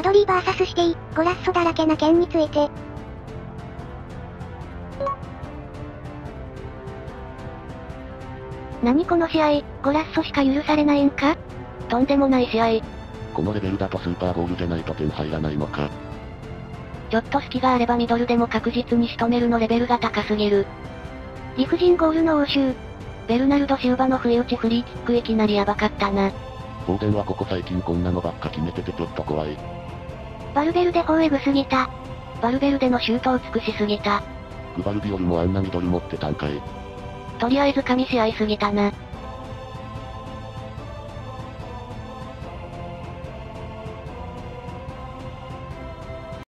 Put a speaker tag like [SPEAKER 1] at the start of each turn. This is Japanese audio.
[SPEAKER 1] マドリー VS シティ、ゴラッソだらけな件について。何この試合、ゴラッソしか許されないんか？
[SPEAKER 2] とんでもない試合。
[SPEAKER 3] このレベルだとスーパーゴールじゃないと点入らないのか。
[SPEAKER 2] ちょっと隙があればミドルでも確実に仕留めるのレベルが高すぎる。
[SPEAKER 1] 理不尽ゴールの応酬。
[SPEAKER 2] ベルナルド・シューバの不意打ちフリーキックいきなりやばかったな。
[SPEAKER 3] フォーデンはここ最近こんなのばっか決めててちょっと怖い。
[SPEAKER 1] バルベルデフォーエグすぎた。
[SPEAKER 2] バルベルデのシュート美しすぎた。
[SPEAKER 3] グバルビオルもあんなミドル持ってたんかい。
[SPEAKER 2] とりあえず神試合すぎたな。